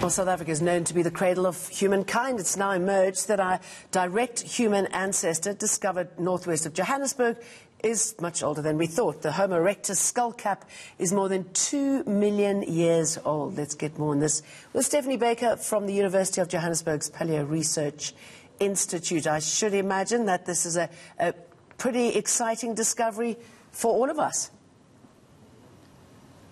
Well, South Africa is known to be the cradle of humankind. It's now emerged that our direct human ancestor, discovered northwest of Johannesburg, is much older than we thought. The Homo erectus skull cap is more than two million years old. Let's get more on this with Stephanie Baker from the University of Johannesburg's Paleo Research Institute. I should imagine that this is a, a pretty exciting discovery for all of us.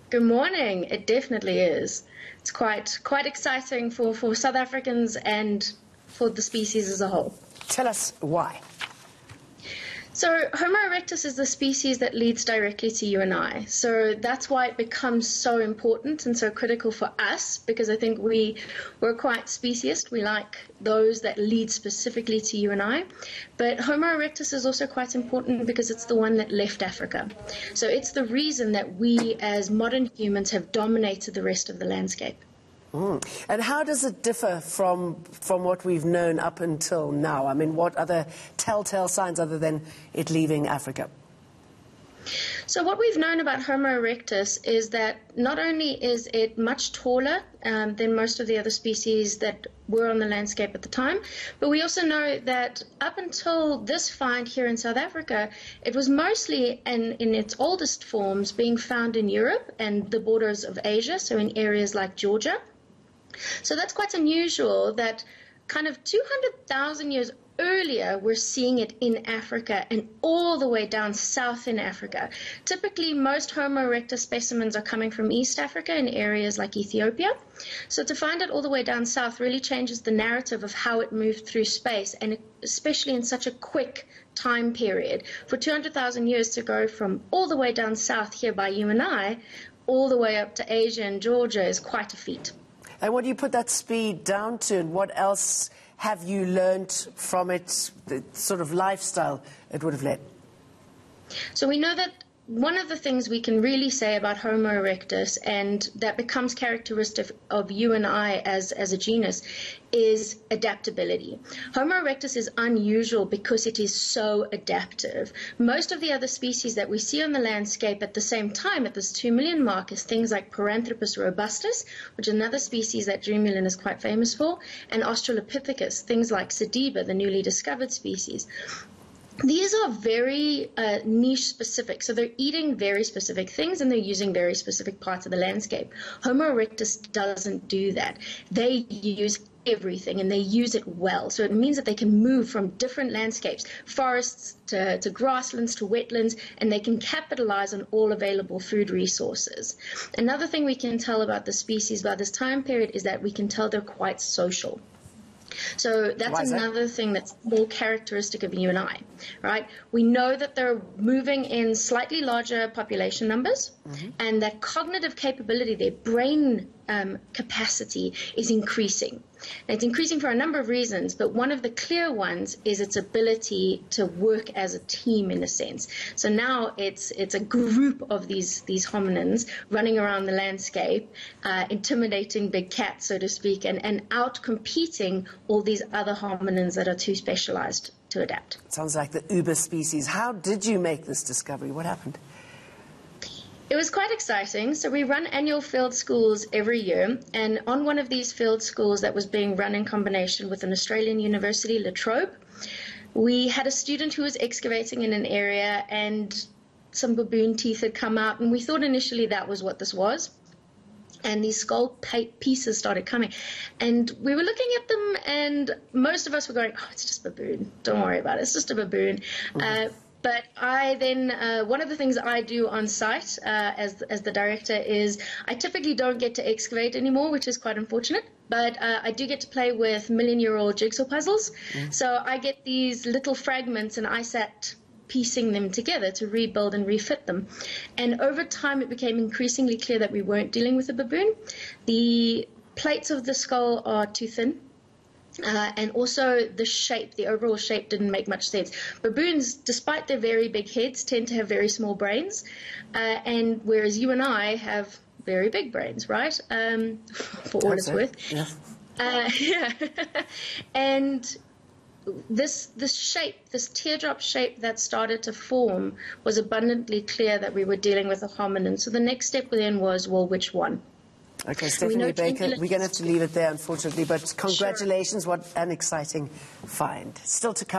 Good morning. It definitely is. It's quite quite exciting for, for South Africans and for the species as a whole. Tell us why. So Homo erectus is the species that leads directly to you and I. So that's why it becomes so important and so critical for us because I think we we're quite speciest. We like those that lead specifically to you and I. But Homo erectus is also quite important because it's the one that left Africa. So it's the reason that we as modern humans have dominated the rest of the landscape. Mm. And how does it differ from, from what we've known up until now? I mean, what other telltale signs other than it leaving Africa? So what we've known about Homo erectus is that not only is it much taller um, than most of the other species that were on the landscape at the time, but we also know that up until this find here in South Africa, it was mostly in, in its oldest forms being found in Europe and the borders of Asia, so in areas like Georgia. So that's quite unusual that kind of 200,000 years earlier, we're seeing it in Africa and all the way down south in Africa. Typically, most Homo erectus specimens are coming from East Africa in areas like Ethiopia. So to find it all the way down south really changes the narrative of how it moved through space, and especially in such a quick time period. For 200,000 years to go from all the way down south here by you and I, all the way up to Asia and Georgia is quite a feat. And what do you put that speed down to, and what else have you learned from it, the sort of lifestyle it would have led? So we know that one of the things we can really say about Homo erectus, and that becomes characteristic of you and I as, as a genus, is adaptability. Homo erectus is unusual because it is so adaptive. Most of the other species that we see on the landscape at the same time, at this 2 million mark, is things like Paranthropus robustus, which is another species that Drew is quite famous for, and Australopithecus, things like Sediba, the newly discovered species these are very uh, niche specific. So they're eating very specific things and they're using very specific parts of the landscape. Homo erectus doesn't do that. They use everything and they use it well. So it means that they can move from different landscapes, forests to, to grasslands to wetlands, and they can capitalize on all available food resources. Another thing we can tell about the species by this time period is that we can tell they're quite social. So that's another that? thing that's more characteristic of you and I, right? We know that they're moving in slightly larger population numbers mm-hmm. and that cognitive capability, their brain um, capacity is increasing. And it's increasing for a number of reasons, but one of the clear ones is its ability to work as a team in a sense. So now it's it's a group of these these hominins running around the landscape, uh, intimidating big cats, so to speak, and, and out competing all these other hominins that are too specialized to adapt. Sounds like the uber species. How did you make this discovery? What happened? It was quite exciting. So we run annual field schools every year, and on one of these field schools that was being run in combination with an Australian university, La Trobe, we had a student who was excavating in an area and some baboon teeth had come out, and we thought initially that was what this was. And these skull pieces started coming. And we were looking at them, and most of us were going, Oh, it's just baboon. Don't worry about it. It's just a baboon. Mm-hmm. Uh, but I then, uh, one of the things I do on site uh, as, as the director is I typically don't get to excavate anymore, which is quite unfortunate. But uh, I do get to play with million year old jigsaw puzzles. Mm. So I get these little fragments and I sat piecing them together to rebuild and refit them. And over time, it became increasingly clear that we weren't dealing with a baboon. The plates of the skull are too thin uh, and also the shape, the overall shape didn't make much sense. Baboons, despite their very big heads, tend to have very small brains, uh, and whereas you and I have very big brains, right? Um, for all it's worth. Yeah. Uh, yeah. and this this shape, this teardrop shape that started to form, was abundantly clear that we were dealing with a hominin. So the next step then was, well, which one? Okay, Stephanie Baker, we're going to have to leave it there, unfortunately, but congratulations, sure. what an exciting find. Still to come.